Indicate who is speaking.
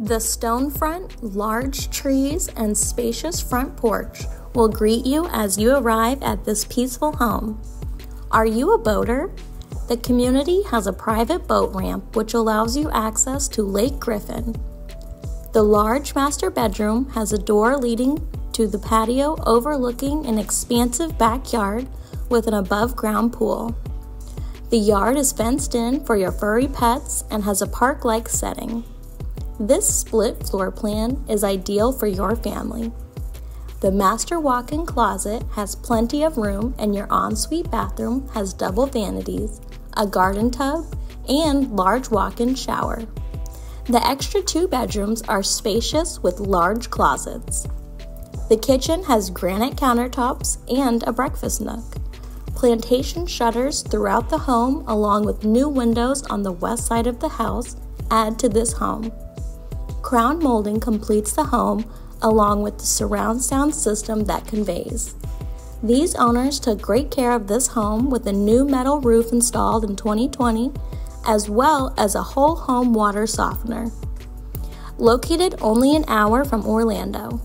Speaker 1: The stone front, large trees, and spacious front porch will greet you as you arrive at this peaceful home. Are you a boater? The community has a private boat ramp which allows you access to Lake Griffin. The large master bedroom has a door leading to the patio overlooking an expansive backyard with an above ground pool. The yard is fenced in for your furry pets and has a park like setting. This split floor plan is ideal for your family. The master walk in closet has plenty of room, and your ensuite bathroom has double vanities, a garden tub, and large walk in shower. The extra two bedrooms are spacious with large closets. The kitchen has granite countertops and a breakfast nook. Plantation shutters throughout the home, along with new windows on the west side of the house, add to this home. Crown molding completes the home along with the surround sound system that conveys. These owners took great care of this home with a new metal roof installed in 2020, as well as a whole home water softener. Located only an hour from Orlando,